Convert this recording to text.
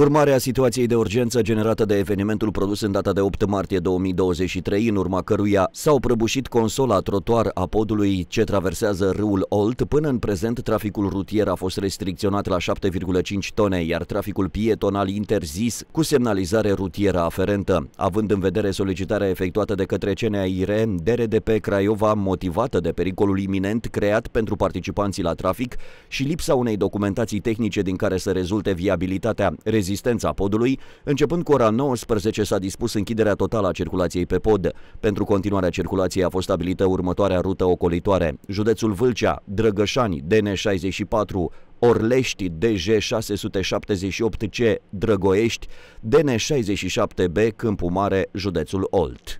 Urmarea situației de urgență generată de evenimentul produs în data de 8 martie 2023, în urma căruia s-au prăbușit consola trotuar a podului ce traversează râul Olt, până în prezent traficul rutier a fost restricționat la 7,5 tone, iar traficul pietonal interzis cu semnalizare rutieră aferentă. Având în vedere solicitarea efectuată de către CNAIR, DRDP Craiova, motivată de pericolul iminent creat pentru participanții la trafic și lipsa unei documentații tehnice din care să rezulte viabilitatea rezistența podului, începând cu ora 19 s-a dispus închiderea totală a circulației pe pod. Pentru continuarea circulației a fost stabilită următoarea rută ocolitoare. Județul Vâlcea, Drăgășani, DN64, Orlești DG678C Drăgoiești, DN67B Câmpu Mare, județul Olt.